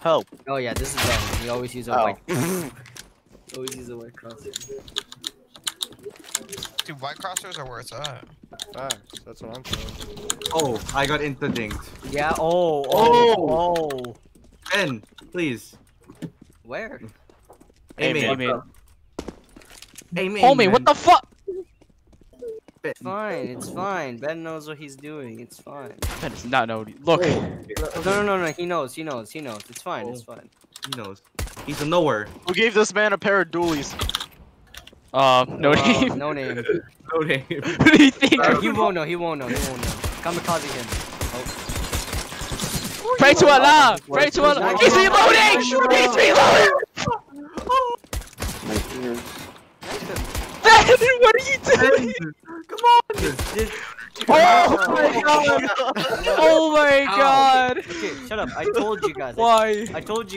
Help. Oh yeah, this is Ben. He always uses a Oh. white. always uses a white cross. Dude, white crossers are where it's at. Facts. That's what I'm saying. Oh, I got interdinked. Yeah. Oh. Oh. Oh. oh. Ben, please. Where? Amy. Amy. Amen. Homie, what the fuck? Ben. Fine. It's fine. Ben knows what he's doing. It's fine. That is not no. Look. No, no, no, no. He knows. He knows. He knows. It's fine. It's fine. He knows. He's a knower. Who gave this man a pair of doolies? Uh, no Uh, name. no name. No name. Who do you think? Uh, he won't know. He won't know. He won't know. Kamikaze him. Pray to Allah! Pray to Allah! He's reloading! He's reloading! Ben, what are you doing? Come on. This- Oh my god! Oh my god! Okay, shut up. I told you guys. I, Why? I told you